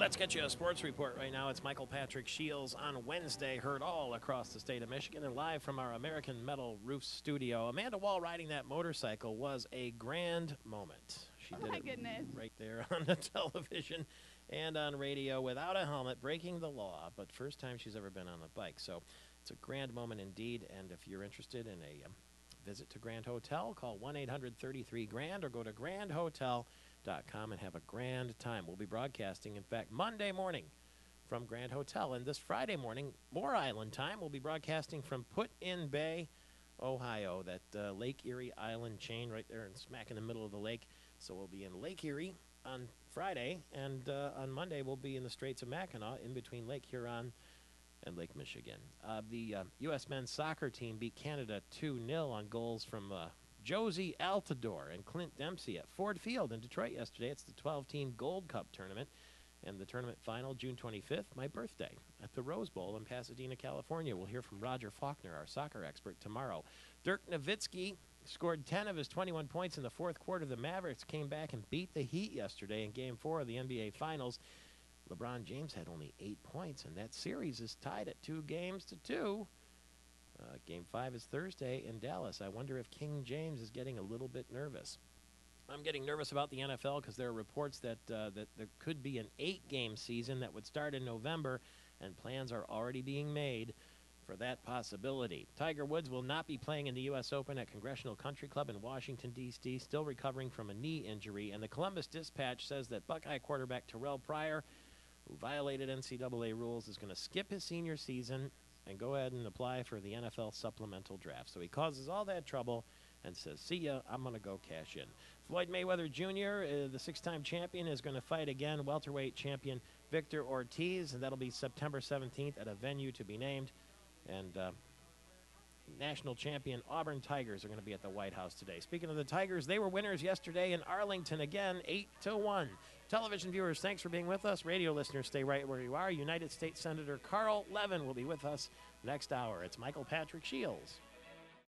Let's get you a sports report right now. It's Michael Patrick Shields on Wednesday, heard all across the state of Michigan and live from our American Metal Roof studio. Amanda Wall riding that motorcycle was a grand moment. She Oh did my it goodness. right there on the television and on radio without a helmet, breaking the law, but first time she's ever been on a bike. So it's a grand moment indeed. And if you're interested in a um, visit to Grand Hotel, call 1 800 33 Grand or go to grandhotel.com and have a grand time. We'll be broadcasting, in fact, Monday morning from Grand Hotel. And this Friday morning, more island time, we'll be broadcasting from Put in Bay, Ohio, that uh, Lake Erie Island chain right there and smack in the middle of the lake. So we'll be in Lake Erie on Friday, and uh, on Monday we'll be in the Straits of Mackinac in between Lake Huron and Lake Michigan. Uh, the uh, U.S. men's soccer team beat Canada 2 0 on goals from uh, Jozy Altidore and Clint Dempsey at Ford Field in Detroit yesterday. It's the 12 team Gold Cup tournament. And the tournament final, June 25th, my birthday, at the Rose Bowl in Pasadena, California. We'll hear from Roger Faulkner, our soccer expert, tomorrow. Dirk Nowitzki scored 10 of his 21 points in the fourth quarter. The Mavericks came back and beat the Heat yesterday in Game 4 of the NBA Finals. LeBron James had only eight points, and that series is tied at two games to two. Uh, game five is Thursday in Dallas. I wonder if King James is getting a little bit nervous. I'm getting nervous about the NFL because there are reports that uh, that there could be an eight-game season that would start in November, and plans are already being made for that possibility. Tiger Woods will not be playing in the U.S. Open at Congressional Country Club in Washington, D.C., still recovering from a knee injury. And the Columbus Dispatch says that Buckeye quarterback Terrelle Pryor, who violated NCAA rules, is going to skip his senior season and go ahead and apply for the NFL supplemental draft. So he causes all that trouble and says, See ya, I'm going to go cash in. Floyd Mayweather Jr., uh, the six time champion, is going to fight again welterweight champion Victor Ortiz, and that'll be September 17th at a venue to be named. And uh, national champion Auburn Tigers are going to be at the White House today. Speaking of the Tigers, they were winners yesterday in Arlington again, 8 to 1. Television viewers, thanks for being with us. Radio listeners, stay right where you are. United States Senator Carl Levin will be with us next hour. It's Michael Patrick Shields.